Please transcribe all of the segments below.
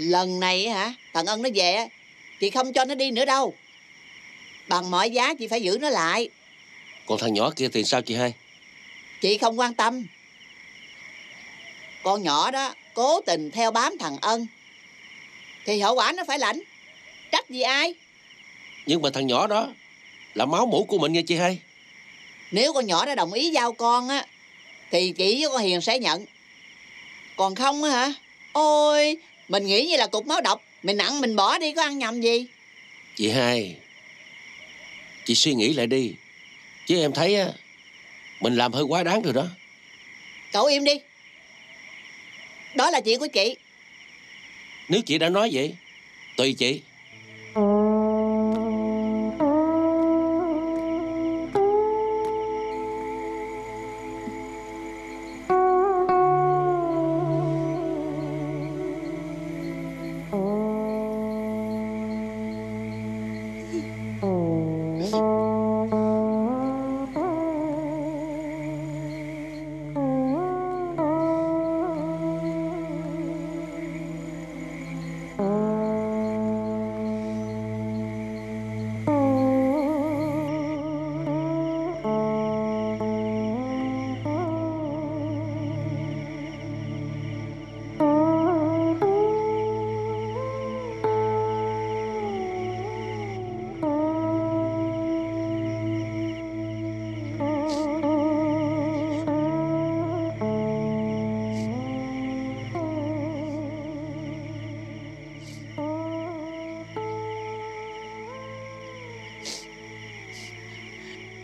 Lần này hả Thằng Ân nó về Chị không cho nó đi nữa đâu. Bằng mọi giá chị phải giữ nó lại. Còn thằng nhỏ kia thì sao chị hai? Chị không quan tâm. Con nhỏ đó Cố tình theo bám thằng Ân. Thì hậu quả nó phải lãnh. Trách gì ai? Nhưng mà thằng nhỏ đó Là máu mủ của mình nghe chị hai. Nếu con nhỏ đã đồng ý giao con á Thì chị với con Hiền sẽ nhận. Còn không á hả? Ôi Mình nghĩ như là cục máu độc. Mình nặng mình bỏ đi có ăn nhầm gì? Chị hai Chị suy nghĩ lại đi. Chứ em thấy á Mình làm hơi quá đáng rồi đó. Cậu im đi. Đó là chuyện của chị. Nếu chị đã nói vậy Tùy chị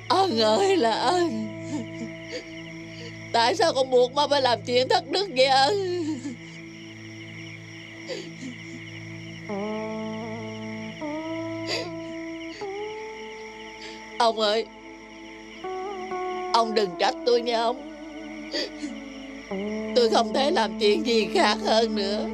Ân ơi là ân. Tại sao con buộc má phải làm chuyện thất đức vậy ân? Ông ơi, Ông đừng trách tôi nha ông. Tôi không thể làm chuyện gì khác hơn nữa.